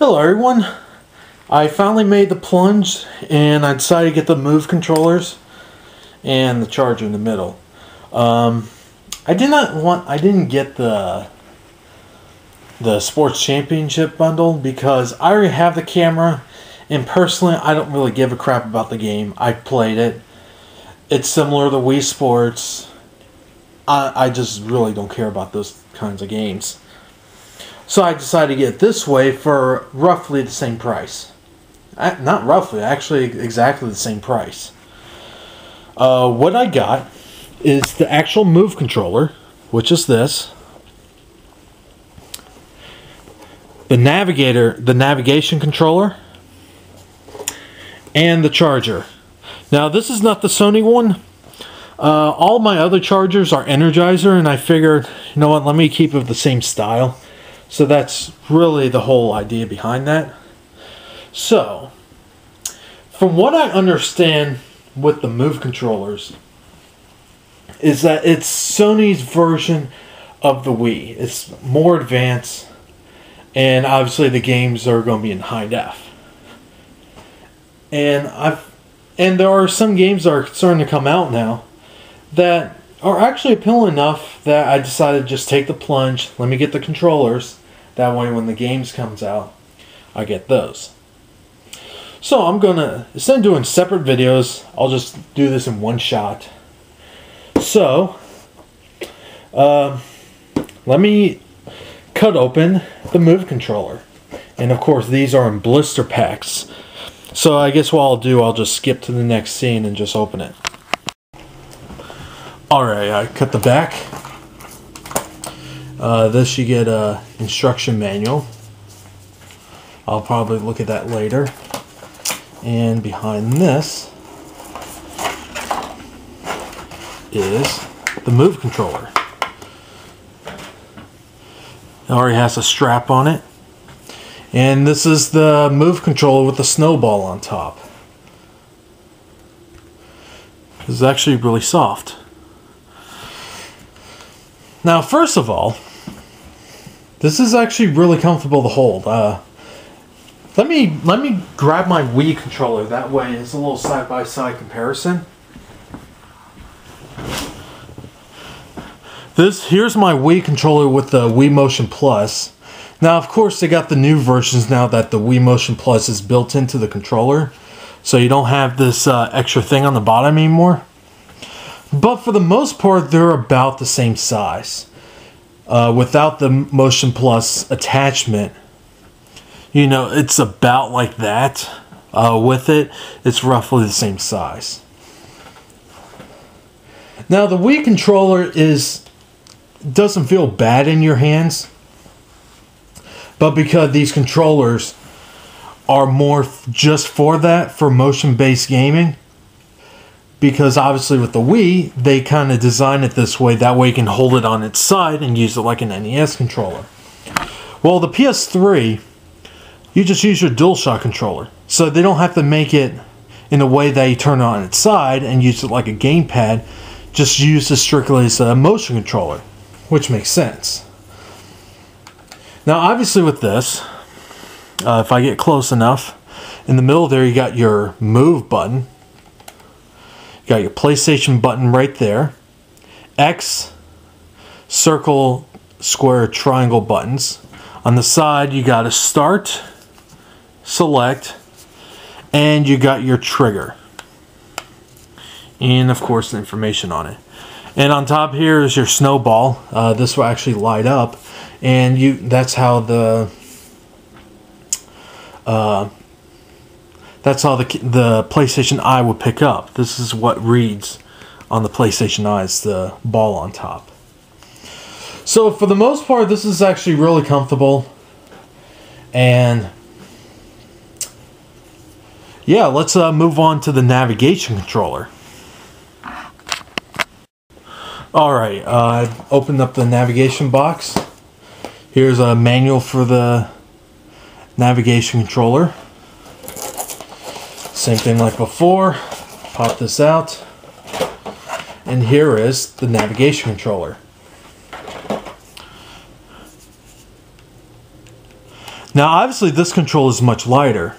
Hello everyone. I finally made the plunge and I decided to get the move controllers and the charger in the middle. Um, I did not want I didn't get the the sports championship bundle because I already have the camera and personally I don't really give a crap about the game. I played it. It's similar to Wii Sports. I, I just really don't care about those kinds of games. So I decided to get this way for roughly the same price. Not roughly, actually exactly the same price. Uh, what I got is the actual move controller, which is this. The navigator, the navigation controller, and the charger. Now this is not the Sony one. Uh, all my other chargers are Energizer, and I figured, you know what, let me keep it the same style. So that's really the whole idea behind that. So, from what I understand with the Move controllers, is that it's Sony's version of the Wii. It's more advanced, and obviously the games are going to be in high def. And I've, and there are some games that are starting to come out now that are actually appealing enough that I decided to just take the plunge. Let me get the controllers that way, when the games comes out, I get those. So I'm gonna instead of doing separate videos, I'll just do this in one shot. So, uh, let me cut open the Move controller, and of course these are in blister packs. So I guess what I'll do, I'll just skip to the next scene and just open it. Alright, I cut the back. Uh, this you get a instruction manual. I'll probably look at that later. And behind this is the move controller. It already has a strap on it. And this is the move controller with the snowball on top. This is actually really soft. Now, first of all, this is actually really comfortable to hold. Uh, let me let me grab my Wii controller. That way, it's a little side by side comparison. This here's my Wii controller with the Wii Motion Plus. Now, of course, they got the new versions now that the Wii Motion Plus is built into the controller, so you don't have this uh, extra thing on the bottom anymore. But for the most part, they're about the same size uh, without the Motion Plus attachment, you know, it's about like that. Uh, with it, it's roughly the same size. Now the Wii controller is doesn't feel bad in your hands, but because these controllers are more just for that for motion-based gaming, because obviously with the Wii, they kind of design it this way. That way you can hold it on its side and use it like an NES controller. Well, the PS3, you just use your DualShock controller. So they don't have to make it in a way that you turn it on its side and use it like a gamepad. Just use it strictly as a motion controller, which makes sense. Now, obviously with this, uh, if I get close enough, in the middle there you got your move button you got your PlayStation button right there. X, circle, square, triangle buttons. On the side, you got a start, select, and you got your trigger. And of course, the information on it. And on top here is your snowball. Uh, this will actually light up, and you. That's how the uh, that's all the the PlayStation Eye would pick up. This is what reads on the PlayStation Eye is the ball on top. So for the most part, this is actually really comfortable, and yeah, let's uh, move on to the navigation controller. All right, uh, I've opened up the navigation box. Here's a manual for the navigation controller. Same thing like before. Pop this out. And here is the navigation controller. Now, obviously, this control is much lighter.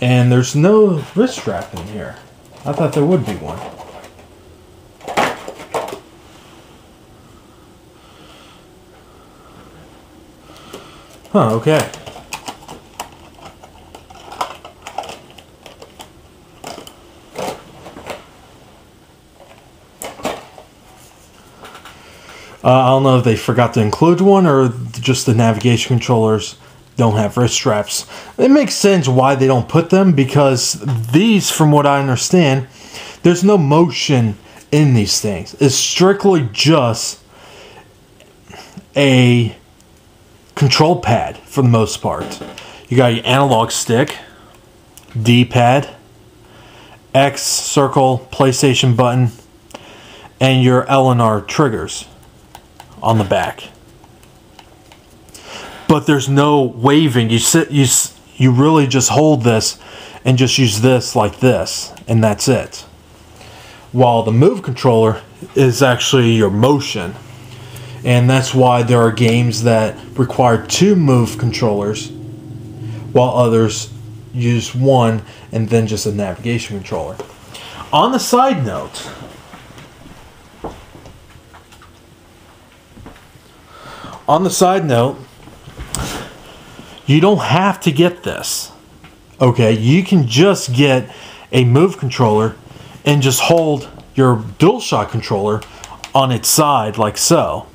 And there's no wrist strap in here. I thought there would be one. Huh, okay. Uh, I don't know if they forgot to include one or just the navigation controllers don't have wrist straps. It makes sense why they don't put them because these, from what I understand, there's no motion in these things. It's strictly just a control pad for the most part. You got your analog stick, D pad, X circle, PlayStation button, and your L and R triggers on the back. But there's no waving. You sit you you really just hold this and just use this like this and that's it. While the move controller is actually your motion. And that's why there are games that require two move controllers while others use one and then just a navigation controller. On the side note, on the side note, you don't have to get this. Okay, you can just get a move controller and just hold your DualShock controller on its side like so.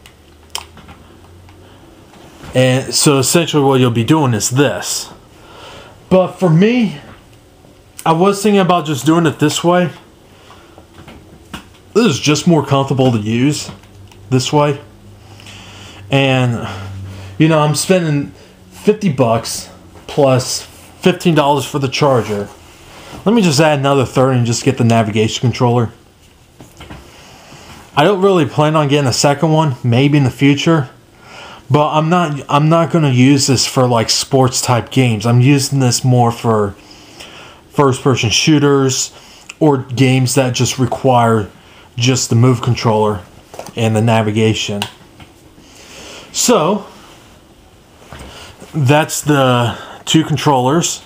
And so essentially what you'll be doing is this. But for me, I was thinking about just doing it this way. This is just more comfortable to use this way. And you know, I'm spending 50 bucks plus $15 for the charger. Let me just add another 30 and just get the navigation controller. I don't really plan on getting a second one, maybe in the future. But I'm not I'm not going to use this for like sports type games. I'm using this more for first person shooters or games that just require just the move controller and the navigation. So, that's the two controllers.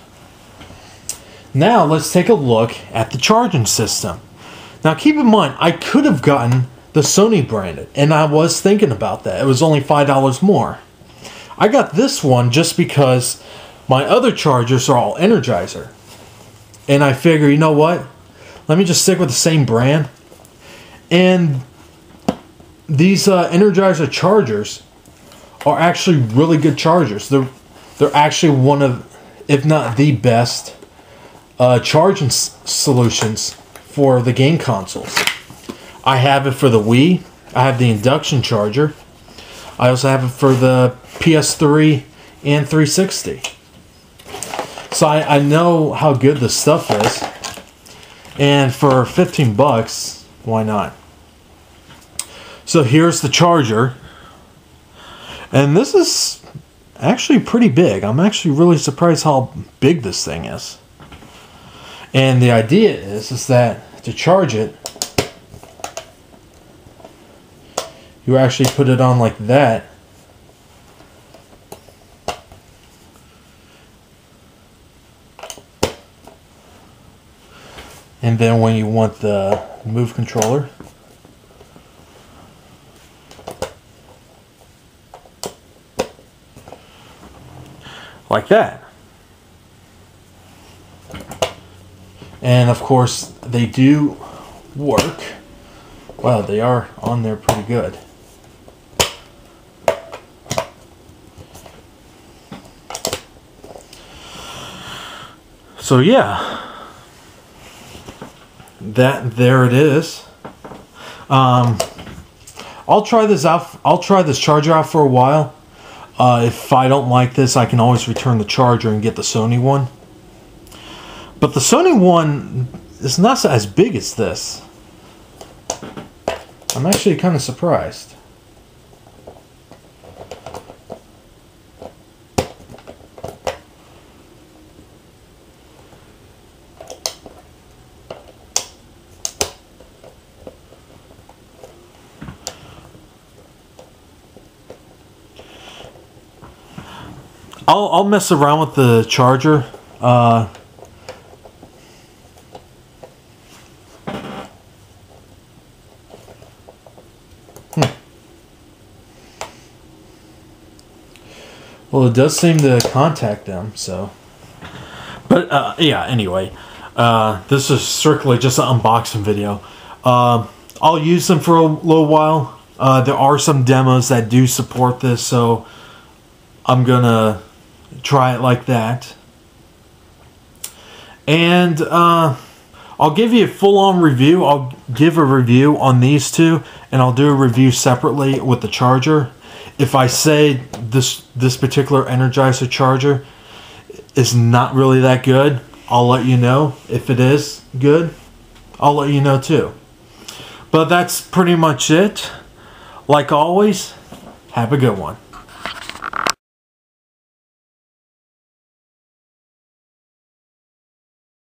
Now let's take a look at the charging system. Now keep in mind, I could have gotten the Sony branded, and I was thinking about that. It was only $5 more. I got this one just because my other chargers are all Energizer. And I figure, you know what? Let me just stick with the same brand. And these uh, Energizer chargers are actually really good chargers. They're they're actually one of, if not the best, uh, charging s- solutions for the game consoles. I have it for the Wii. I have the induction charger. I also have it for the PS3 and 360. So I, I know how good this stuff is. And for 15 bucks, why not? So here's the charger. And this is actually pretty big. I'm actually really surprised how big this thing is. And the idea is is that to charge it, you actually put it on like that. And then when you want the move controller, like that. And of course, they do work. Well, they are on there pretty good. So yeah, that there it is. Um, I'll try this out. I'll try this charger out for a while. Uh, if I don't like this, I can always return the charger and get the Sony one. But the Sony one is not as big as this. I'm actually kind of surprised. I'll, I'll mess around with the charger. Uh, hmm. Well, it does seem to contact them, so. But uh, yeah, anyway, uh, this is strictly just an unboxing video. Uh, I'll use them for a little while. Uh, there are some demos that do support this, so I'm gonna try it like that. And uh, I'll give you a full-on review. I'll give a review on these two, and I'll do a review separately with the charger. If I say this this particular Energizer charger is not really that good, I'll let you know. If it is good, I'll let you know too. But that's pretty much it. Like always, have a good one.